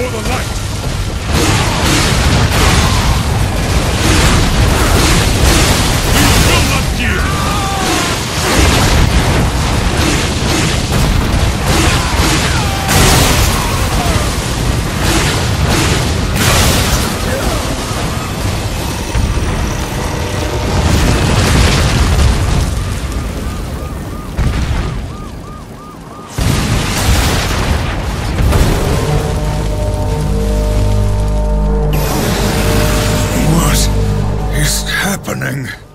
for the light! happening?